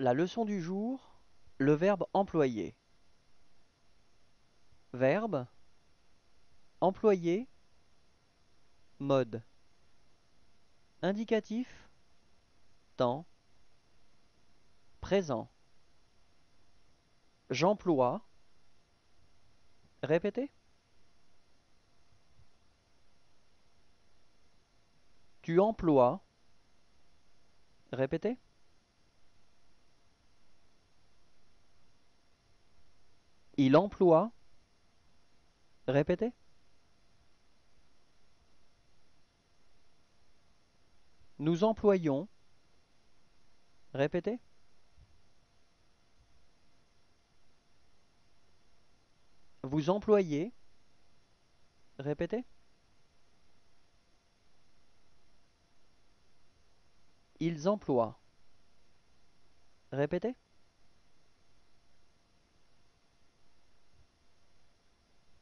La leçon du jour, le verbe employer. Verbe, employer, mode. Indicatif, temps, présent. J'emploie, répétez. Tu emploies, répétez. Il emploie, répétez. Nous employons, répétez. Vous employez, répétez. Ils emploient, répétez.